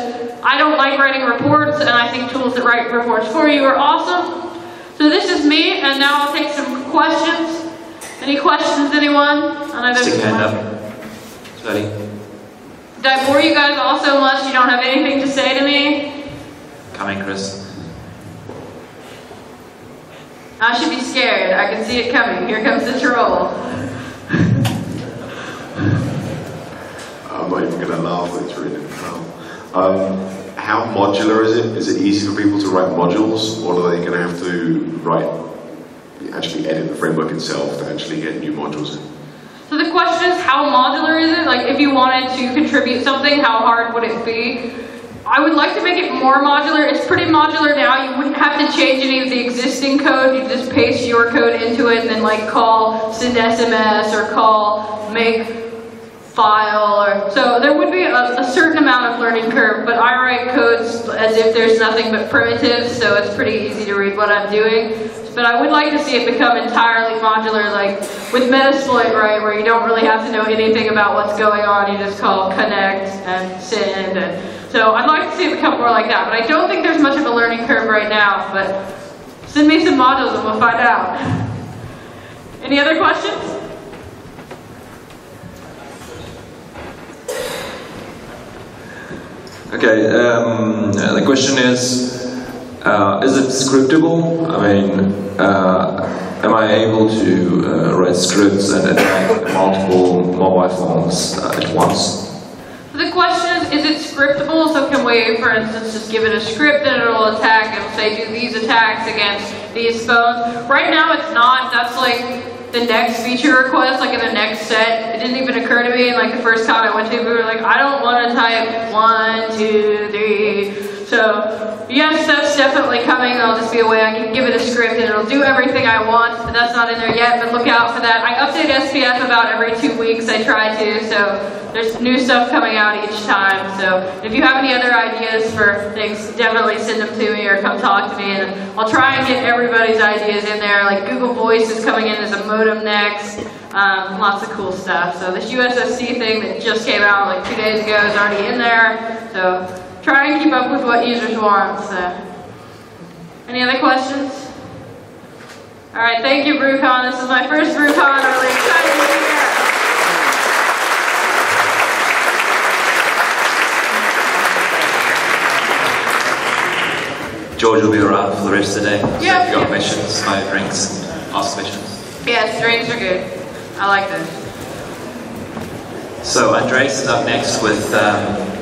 I don't like writing reports, and I think tools that write reports for you are awesome. So this is me, and now I'll take some questions. Any questions, anyone? Stick hand up. Sorry. Did I bore you guys all so much you don't have anything to say to me? Coming, Chris. I should be scared. I can see it coming. Here comes the troll. I'm not even going to laugh, it's really Um, how modular is it? Is it easy for people to write modules, or are they going to have to write, actually edit the framework itself to actually get new modules in? So the question is, how modular is it? Like, if you wanted to contribute something, how hard would it be? I would like to make it more modular. It's pretty modular now. You wouldn't have to change any of the existing code. You just paste your code into it and then like call send SMS or call make file or so there would be a, a, certain amount of learning curve but I write codes as if there's nothing but primitives so it's pretty easy to read what I'm doing but I would like to see it become entirely modular like with Metasploit right where you don't really have to know anything about what's going on you just call connect and send and so I'd like to see it become more like that, but I don't think there's much of a learning curve right now, but send me some modules and we'll find out. Any other questions? Okay, um, the question is, Uh, is it scriptable? I mean, uh, am I able to uh, write scripts and attack multiple mobile phones uh, at once? So the question is, is it scriptable? So can we, for instance, just give it a script and it'll attack, it'll say do these attacks against these phones? Right now it's not, that's like the next feature request, like in the next set, it didn't even occur to me. And like the first time I went to, we were like, I don't want to type one, two, three. So yes, that's definitely coming. I'll just be away. I can give it a script and it'll do everything I want, but that's not in there yet. But look out for that. I update SPF about every two weeks. I try to. So there's new stuff coming out each time. So if you have any other ideas for things, definitely send them to me or come talk to me. And I'll try and get everybody's ideas in there. Like Google Voice is coming in as a modem next. Um, lots of cool stuff. So this USSC thing that just came out like two days ago is already in there. So try and keep up with what users want. So. Any other questions? All right, thank you, BrewCon. This is my first BrewCon. I'm really excited to be here. George will be around for the rest of the day. So Yeah, if you've got questions, buy drinks, and ask questions. Yes, drinks are good. I like those. So Andres is up next with um,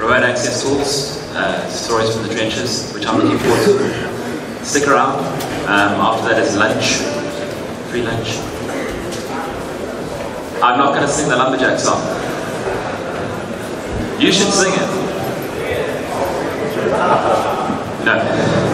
remote access tools, uh, stories from the trenches, which I'm looking forward to. Stick around. Um, after that is lunch, free lunch. I'm not going to sing the lumberjack song. You should sing it. No.